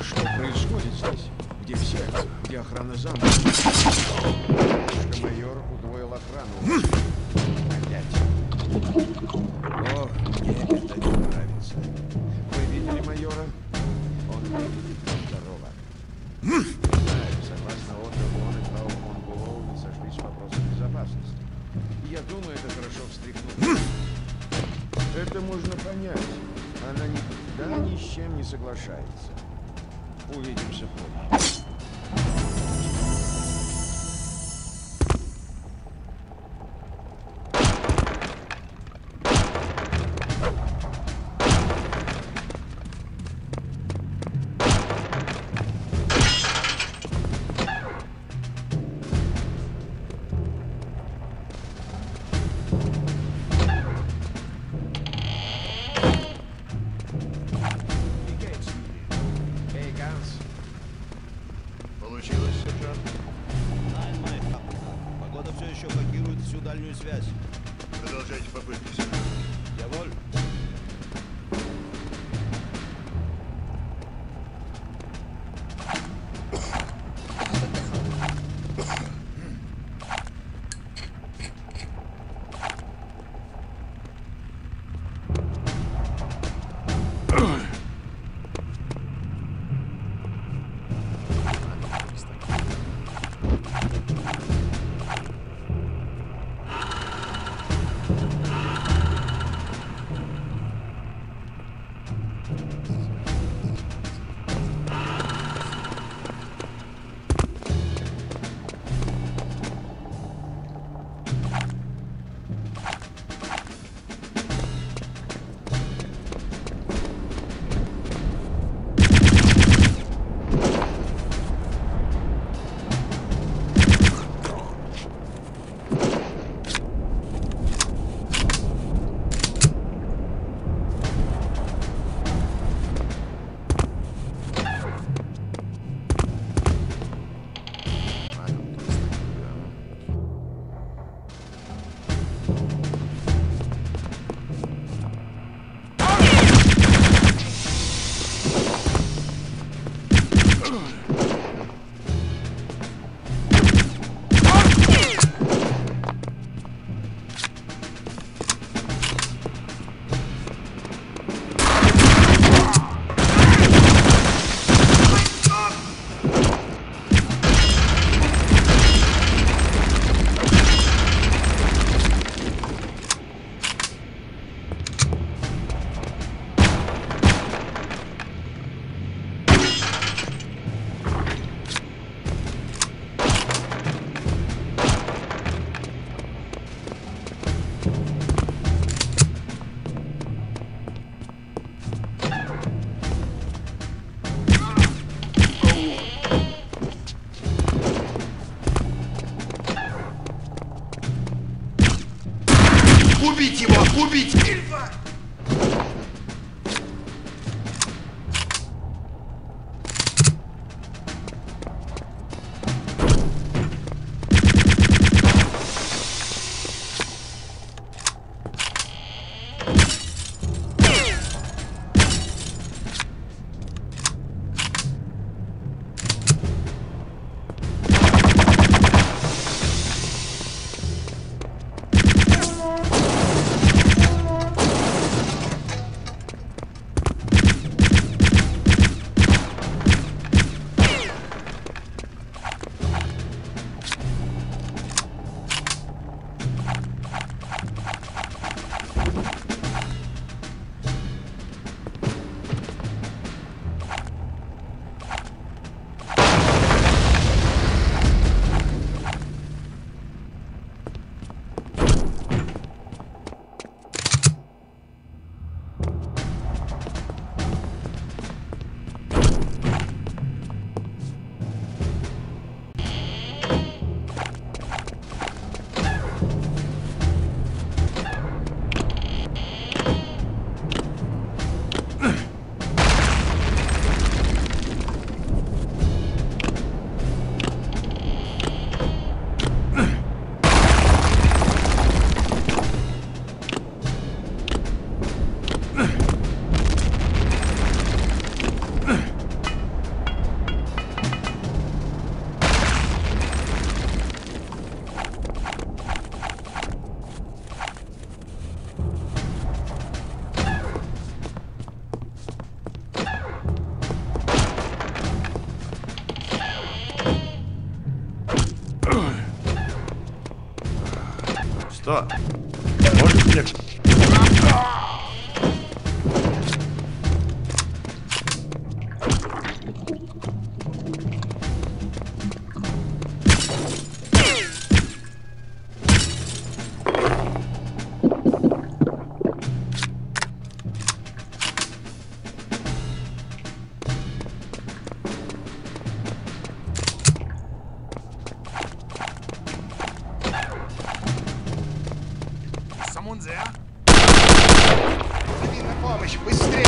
Что происходит здесь? Где все? Где охрана замка? Майор удвоил охрану. Опять. О, мне это не нравится. Вы видели майора? Он выглядит здорово. Знаю, согласно отзыву, он и Фрау фон Булоу не сошлись в вопросах безопасности. Я думаю, это хорошо встряхнуть. Это можно понять. Она никогда ни с чем не соглашается. 我已经是火了。Получилось, сержант? Погода все еще блокирует всю дальнюю связь. Продолжайте попытки, сержант. Jawohl. Убить Ильфа! you So. Und jetzt. Ah. Нельзя. Невинная помощь, быстрее!